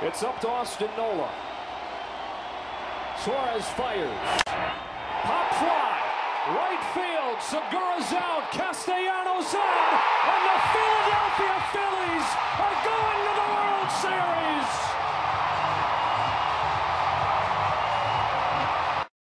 It's up to Austin Nola. Suarez fires. Pop fly. Right field. Segura's out. Castellanos in, And the